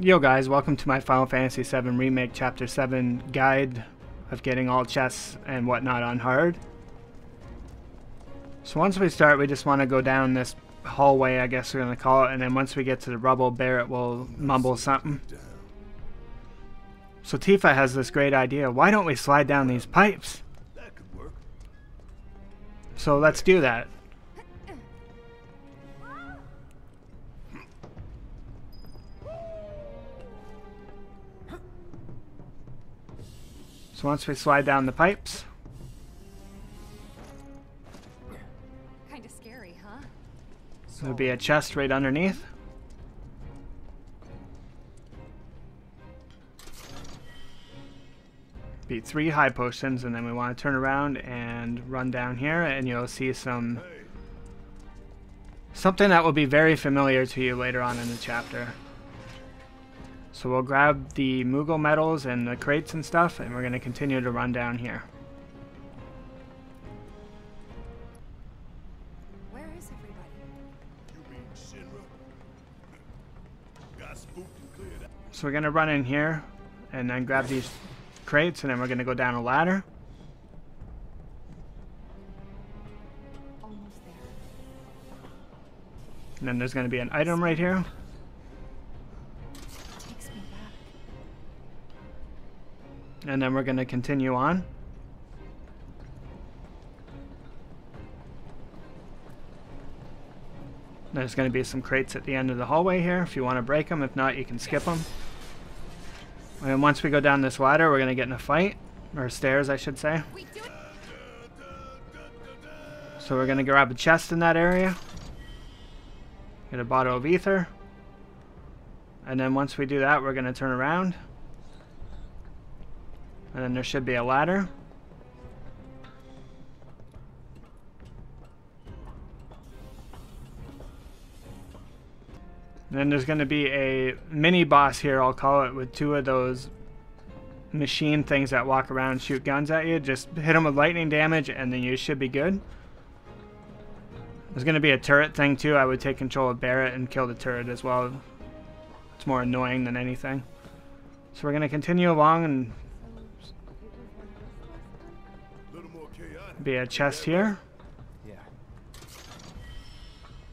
Yo guys, welcome to my Final Fantasy VII Remake Chapter 7 guide of getting all chests and whatnot on hard. So once we start, we just want to go down this hallway, I guess we're going to call it, and then once we get to the rubble, Barret will mumble something. So Tifa has this great idea, why don't we slide down these pipes? So let's do that. So once we slide down the pipes, Kinda scary, huh? there'll be a chest right underneath. Be three high potions, and then we want to turn around and run down here, and you'll see some something that will be very familiar to you later on in the chapter. So we'll grab the Moogle medals and the crates and stuff, and we're going to continue to run down here. Where is everybody? You mean Shinra? Got spooked and cleared out. So we're going to run in here, and then grab these crates, and then we're going to go down a ladder. Almost there. And then there's going to be an item right here. And then we're going to continue on. There's going to be some crates at the end of the hallway here if you want to break them. If not, you can skip them. And once we go down this ladder, we're going to get in a fight. Or stairs, I should say. So we're going to grab a chest in that area. Get a bottle of ether. And then once we do that, we're going to turn around. And then there should be a ladder. And then there's going to be a mini boss here, I'll call it, with two of those machine things that walk around and shoot guns at you. Just hit them with lightning damage and then you should be good. There's going to be a turret thing too. I would take control of Barret and kill the turret as well. It's more annoying than anything. So we're going to continue along and be a chest here. Yeah.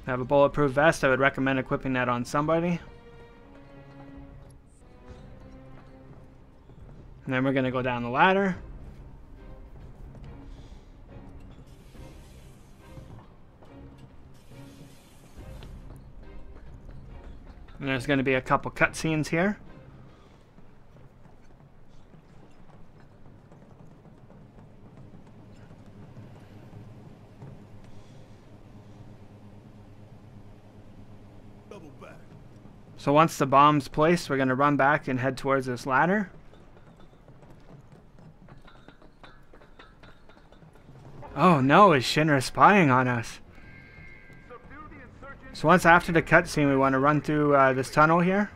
I have a bulletproof vest. I would recommend equipping that on somebody. And then we're going to go down the ladder. And there's going to be a couple cutscenes here. So once the bomb's placed, we're going to run back and head towards this ladder. Oh no, is Shinra spying on us? So once after the cutscene, we want to run through uh, this tunnel here.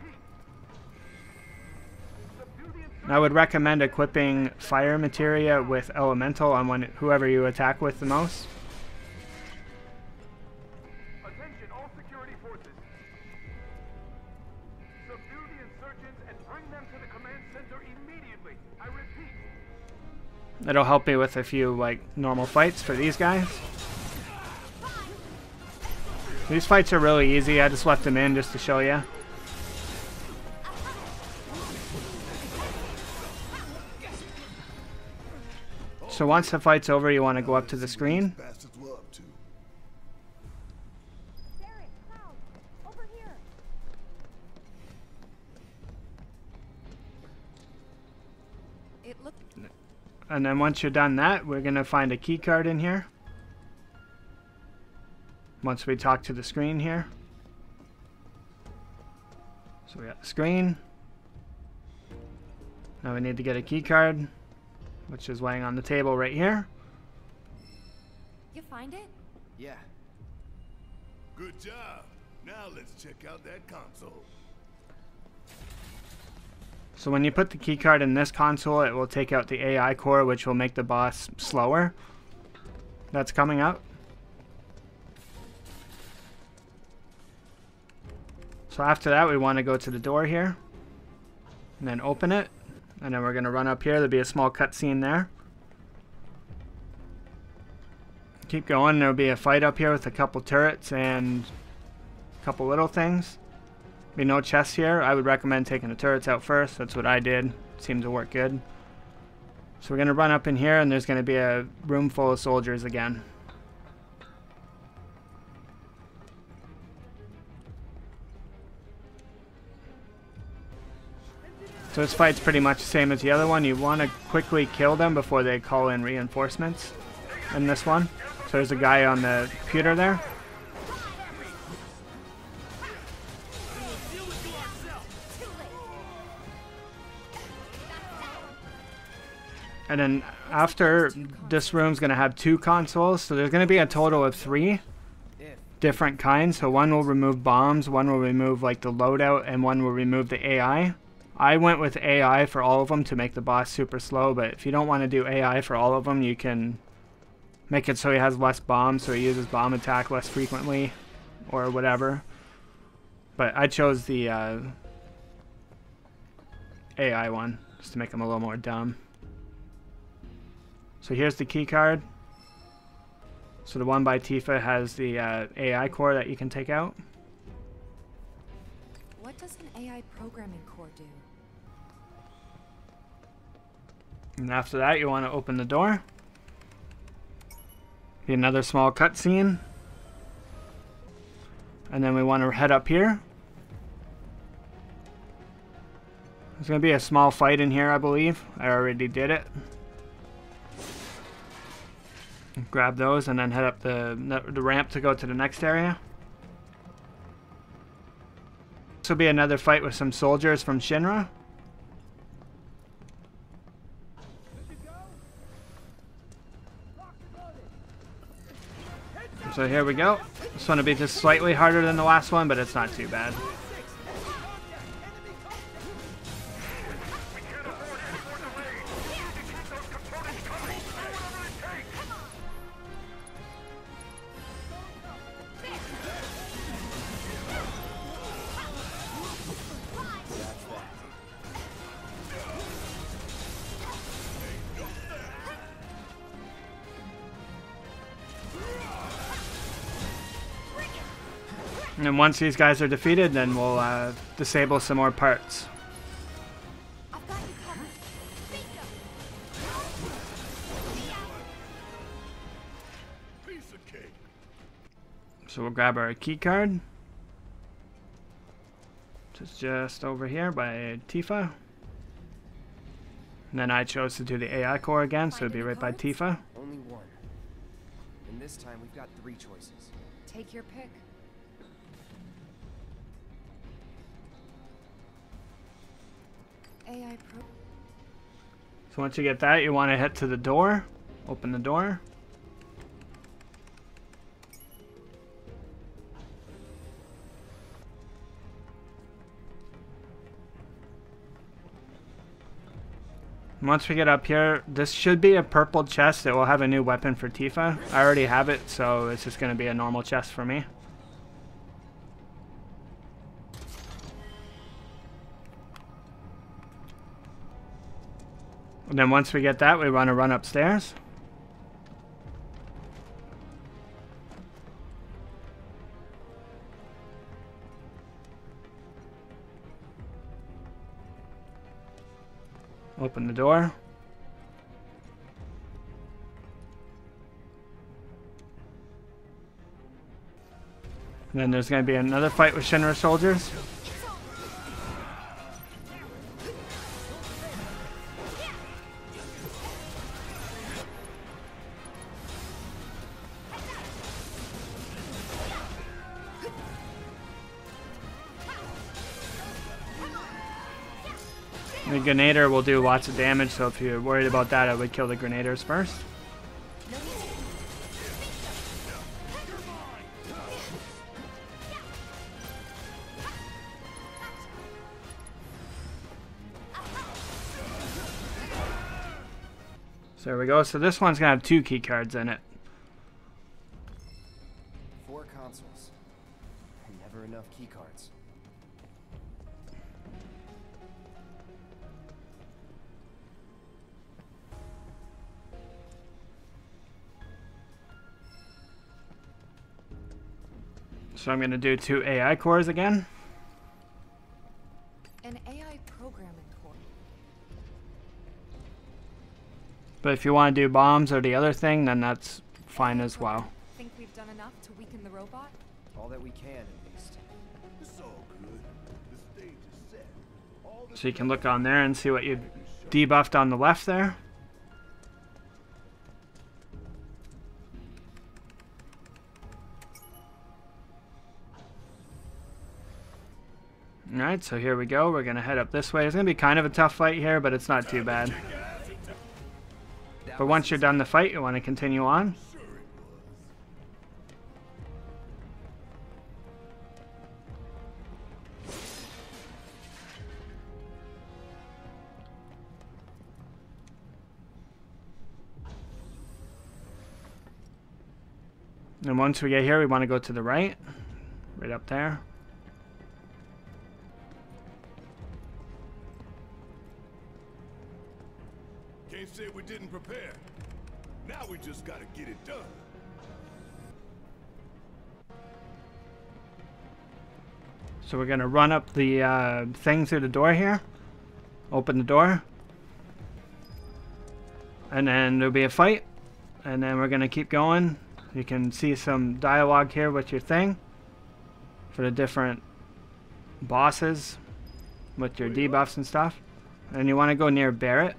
I would recommend equipping fire materia with elemental on whoever you attack with the most. Insurgents and bring them to the command center immediately. I repeat, It'll help me with a few like normal fights for these guys. These fights are really easy. I just left them in just to show you. So once the fight's over, you want to go up to the screen. And then once you're done that, we're going to find a key card in here. Once we talk to the screen here. So we got the screen. Now we need to get a key card, which is laying on the table right here. You find it? Yeah. Good job. Now let's check out that console. So when you put the key card in this console, it will take out the AI core, which will make the boss slower. That's coming up. So after that, we want to go to the door here. and then open it. And then we're going to run up here. There'll be a small cutscene there. Keep going. There'll be a fight up here with a couple turrets and a couple little things. Be no chests here. I would recommend taking the turrets out first. That's what I did. Seemed to work good. So we're going to run up in here and there's going to be a room full of soldiers again. So this fight's pretty much the same as the other one. You want to quickly kill them before they call in reinforcements in this one. So there's a guy on the computer there. And then after this room's going to have two consoles, so there's going to be a total of three different kinds. So one will remove bombs, one will remove like the loadout, and one will remove the AI. I went with AI for all of them to make the boss super slow, but if you don't want to do AI for all of them, you can make it so he has less bombs, so he uses bomb attack less frequently, or whatever. But I chose the uh, AI one, just to make him a little more dumb. So here's the key card. So the one by Tifa has the uh, AI core that you can take out. What does an AI programming core do? And after that, you want to open the door. Be another small cutscene. And then we want to head up here. There's going to be a small fight in here, I believe. I already did it. Grab those and then head up the, the ramp to go to the next area. This will be another fight with some soldiers from Shinra. So here we go. This one will be just slightly harder than the last one, but it's not too bad. And once these guys are defeated, then we'll uh, disable some more parts. I've got you covered. Bingo! Piece of cake. So we'll grab our key card. It's just over here by Tifa. And then I chose to do the AI core again, so it'd be right by Tifa. Only one. And this time we've got three choices. Take your pick. AI pro. So once you get that, you want to head to the door. Open the door. Once we get up here, this should be a purple chest that will have a new weapon for Tifa. I already have it, so it's just going to be a normal chest for me. And then once we get that, we want to run upstairs. Open the door. And then there's going to be another fight with Shinra soldiers. Grenadier will do lots of damage, so if you're worried about that, I would kill the Grenadiers first. So there we go. So this one's going to have two key cards in it. Four consoles. And never enough keycards. So I'm going to do two AI cores again. An AI programming core. But if you want to do bombs or the other thing, then that's fine as well. Think we've done enough to weaken the robot? All that we can, at least. It's all good. The stage is set. All the So you can look on there and see what you debuffed on the left there. Alright, so here we go. We're going to head up this way. It's going to be kind of a tough fight here, but it's not too bad. But once you're done the fight, you want to continue on. And once we get here, we want to go to the right. Right up there. Can't say we didn't prepare. Now we just gotta get it done. So we're gonna run up the uh, thing through the door here. Open the door. And then there'll be a fight. And then we're gonna keep going. You can see some dialogue here with your thing. For the different bosses. With your debuffs and stuff. And you wanna go near Barret.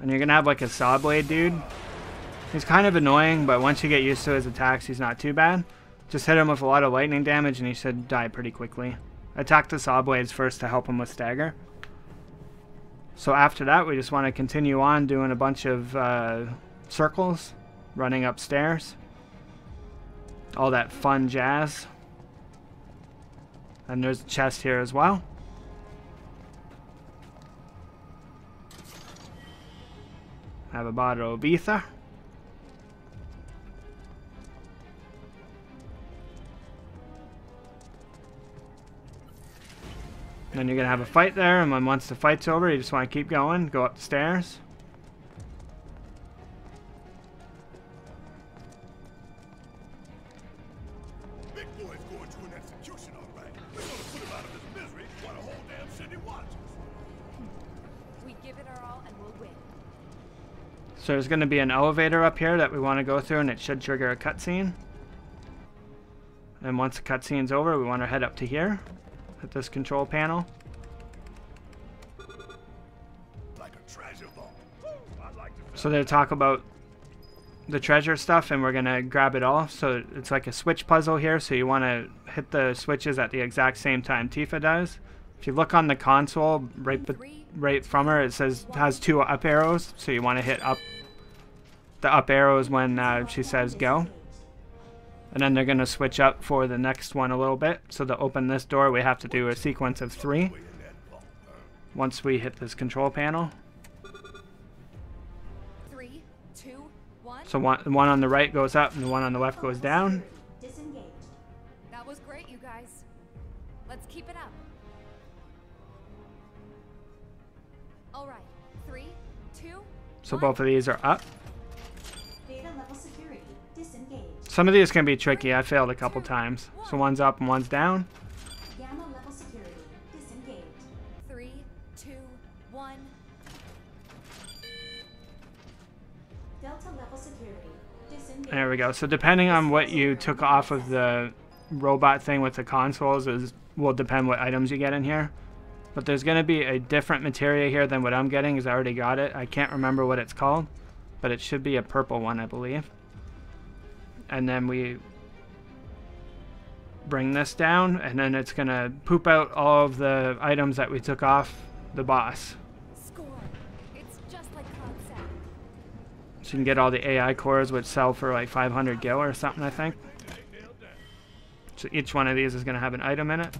And you're gonna have like a saw blade dude. He's kind of annoying, but once you get used to his attacks, he's not too bad. Just hit him with a lot of lightning damage and he should die pretty quickly. Attack the saw blades first to help him with stagger. So after that, we just want to continue on doing a bunch of uh, circles, running upstairs. All that fun jazz. And there's a chest here as well. Have a bottle of ether. Then you're gonna have a fight there, and then once the fight's over, you just want to keep going, go up the stairs. Big boy's going to an execution, all right. We're gonna put him out of his misery while the whole damn city watches. We give it our all and we'll win. So there's gonna be an elevator up here that we want to go through, and it should trigger a cutscene. And once the cutscene's over, we want to head up to here, at this control panel. Like a treasure vault. Like to So they talk about the treasure stuff, and we're gonna grab it all. So it's like a switch puzzle here. So you want to hit the switches at the exact same time Tifa does. If you look on the console, right, right from her, it says has two up arrows. So you want to hit up the up arrows when uh, she says go. And then they're gonna switch up for the next one a little bit. So to open this door, we have to do a sequence of three. way in that vault, huh? Once we hit this control panel. Three, two, one. So one, one on the right goes up, and the one on the left goes down. So one. both of these are up. Beta level security. Disengage. Some of these can be tricky. I failed a couple times. So one's up and one's down. Gamma level security. Disengage. Three, two, one. Delta level security. Disengage. There we go. So depending on what you took off of the robot thing with the consoles is will depend what items you get in here. But there's going to be a different materia here than what I'm getting because I already got it. I can't remember what it's called. But it should be a purple one, I believe. And then we bring this down and then it's going to poop out all of the items that we took off the boss. Score. It's just like So you can get all the AI cores which sell for like 500 gil or something, I think. So each one of these is going to have an item in it.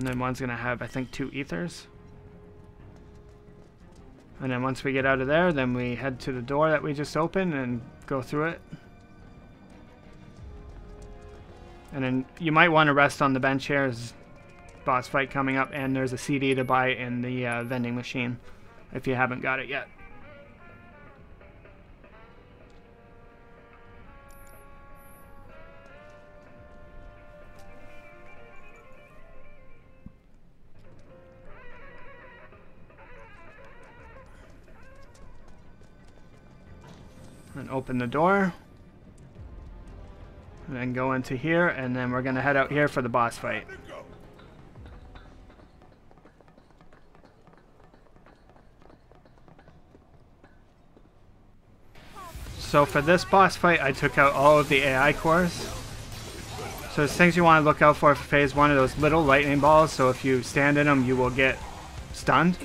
And then one's going to have, I think, two ethers. And then once we get out of there, then we head to the door that we just opened and go through it. And then you might want to rest on the bench here as boss fight coming up, and there's a CD to buy in the uh, vending machine. if you haven't got it yet. Open the door. And then go into here, and then we're gonna head out here for the boss fight. So for this boss fight, I took out all of the AI cores. So there's things you want to look out for for phase one of those little lightning balls. So if you stand in them, you will get stunned.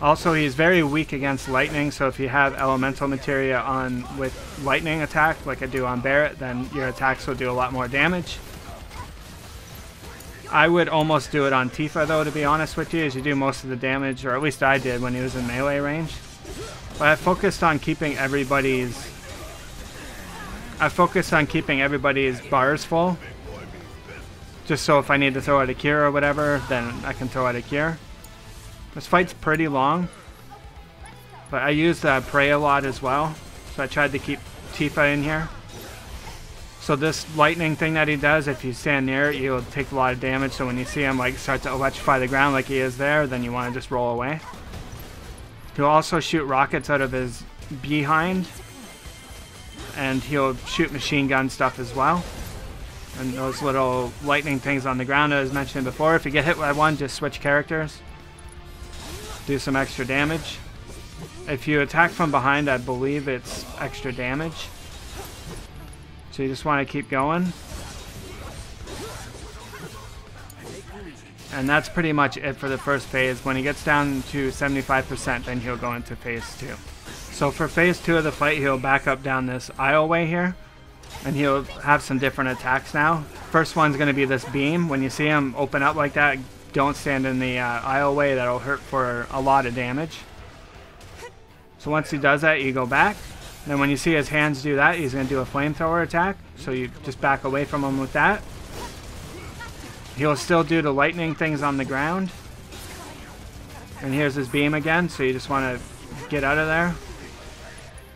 Also, he's very weak against lightning, so if you have elemental materia on with lightning attack, like I do on Barret, then your attacks will do a lot more damage. I would almost do it on Tifa, though, to be honest with you, as you do most of the damage, or at least I did when he was in melee range. But I focused on keeping everybody's... I focused on keeping everybody's bars full. Just so if I need to throw out a cure or whatever, then I can throw out a cure. This fight's pretty long. But I used uh, Prey a lot as well. So I tried to keep Tifa in here. So this lightning thing that he does, if you stand near it, you'll take a lot of damage. So when you see him like start to electrify the ground like he is there, then you want to just roll away. He'll also shoot rockets out of his behind. And he'll shoot machine gun stuff as well. And those little lightning things on the ground as mentioned before. If you get hit by one, just switch characters do some extra damage. If you attack from behind, I believe it's extra damage. So you just want to keep going. And that's pretty much it for the first phase. When he gets down to 75%, then he'll go into phase 2. So for phase 2 of the fight, he'll back up down this aisleway here. And he'll have some different attacks now. First one's going to be this beam. When you see him open up like that, don't stand in the uh, aisleway. That'll hurt for a lot of damage. So once he does that, you go back. Then when you see his hands do that, he's going to do a flamethrower attack. So you just back away from him with that. He'll still do the lightning things on the ground. And here's his beam again, so you just want to get out of there.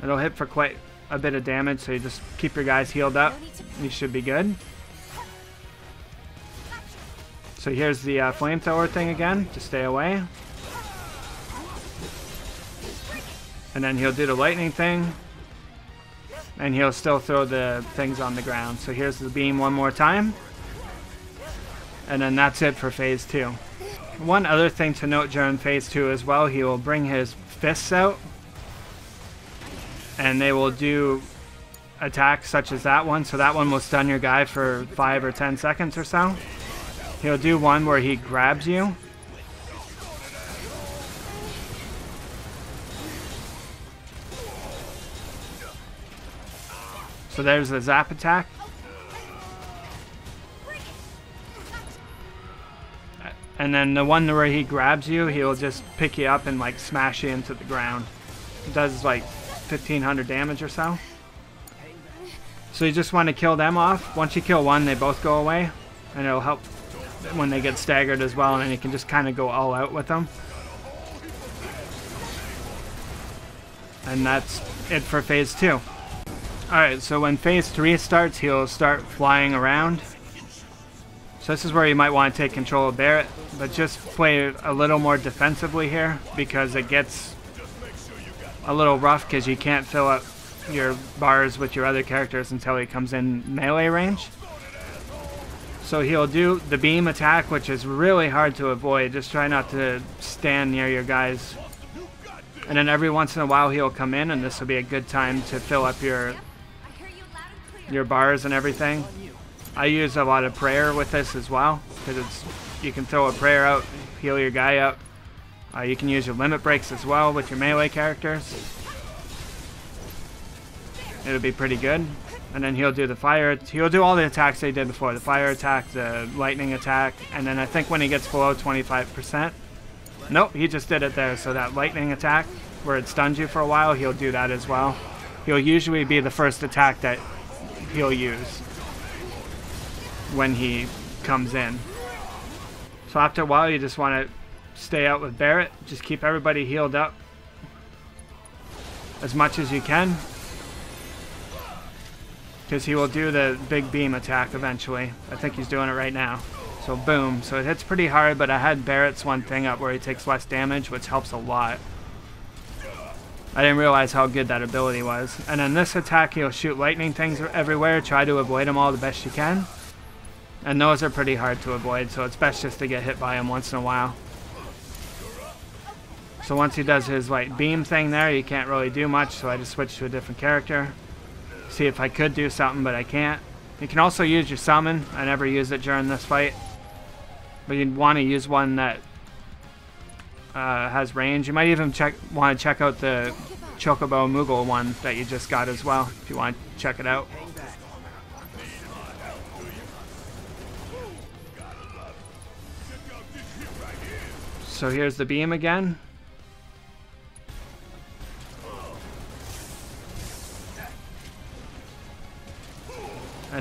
It'll hit for quite a bit of damage, so you just keep your guys healed up. You should be good. So here's the uh, flamethrower thing again, to stay away. And then he'll do the lightning thing. And he'll still throw the things on the ground. So here's the beam one more time. And then that's it for phase two. One other thing to note during phase two as well, he will bring his fists out. And they will do attacks such as that one. So that one will stun your guy for 5 or 10 seconds or so. He'll do one where he grabs you. So there's the zap attack. And then the one where he grabs you, he'll just pick you up and like smash you into the ground. It does like 1500 damage or so. So you just want to kill them off. Once you kill one, they both go away. And it'll help when they get staggered as well, and you can just kind of go all out with them. And that's it for phase two. Alright, so when phase three starts, he'll start flying around. So this is where you might want to take control of Barret, but just play a little more defensively here because it gets a little rough because you can't fill up your bars with your other characters until he comes in melee range. So he'll do the beam attack, which is really hard to avoid. Just try not to stand near your guys. And then every once in a while he'll come in, and this will be a good time to fill up your your bars and everything. I use a lot of prayer with this as well, because it's you can throw a prayer out, heal your guy up. Uh, you can use your limit breaks as well with your melee characters. It'll be pretty good and then he'll do the fire. He'll do all the attacks they did before: the fire attack, the lightning attack, and then I think when he gets below 25%, nope, he just did it there. So that lightning attack, where it stuns you for a while, he'll do that as well. He'll usually be the first attack that he'll use when he comes in. So after a while, you just want to stay out with Barret. Just keep everybody healed up as much as you can. Because he will do the big beam attack eventually. I think he's doing it right now. So boom. So it hits pretty hard, but I had Barret's one thing up where he takes less damage, which helps a lot. I didn't realize how good that ability was. And then this attack, he'll shoot lightning things everywhere. Try to avoid them all the best you can. And those are pretty hard to avoid, so it's best just to get hit by him once in a while. So once he does his like beam thing there, you can't really do much, so I just switch to a different character. See if I could do something, but I can't. You can also use your summon. I never use it during this fight. But you'd want to use one that uh, has range. You might even check want to check out the Chocobo Moogle one that you just got as well, if you want to check it out. So here's the beam again.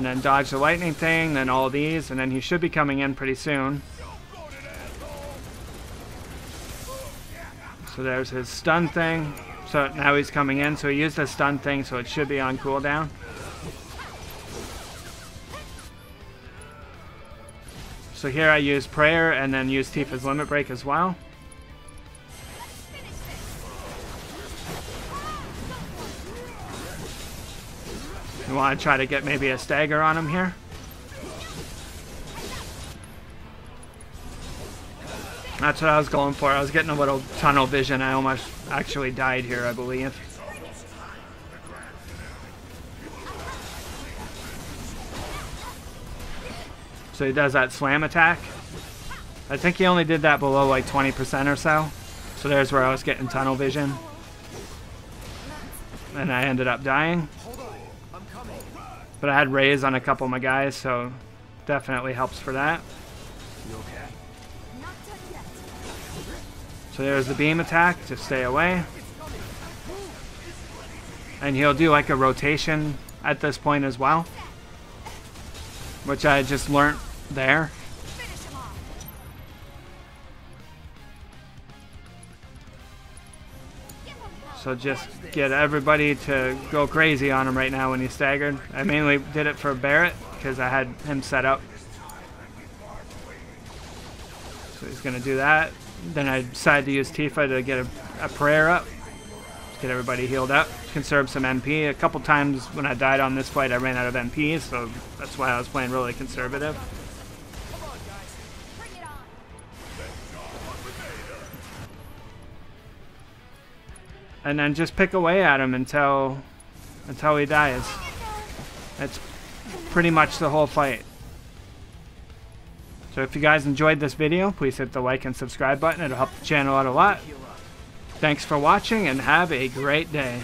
And then dodge the lightning thing, then all these, and then he should be coming in pretty soon. So there's his stun thing. So now he's coming in, so he used the stun thing, so it should be on cooldown. So here I use Prayer and then use Tifa's Limit Break as well. You want to try to get maybe a stagger on him here? That's what I was going for. I was getting a little tunnel vision. I almost actually died here, I believe. So he does that slam attack. I think he only did that below like 20% or so. So there's where I was getting tunnel vision. And I ended up dying. But I had raise on a couple of my guys, so definitely helps for that. So there's the beam attack to stay away. And he'll do like a rotation at this point as well. Which I just learned there. So just get everybody to go crazy on him right now when he's staggered. I mainly did it for Barret because I had him set up. So he's going to do that. Then I decided to use Tifa to get a, a prayer up. Get everybody healed up. Conserve some MP. A couple times when I died on this fight I ran out of MP, so that's why I was playing really conservative. And then just pick away at him until until he dies. That's pretty much the whole fight. So if you guys enjoyed this video, please hit the like and subscribe button. It'll help the channel out a lot. Thanks for watching and have a great day.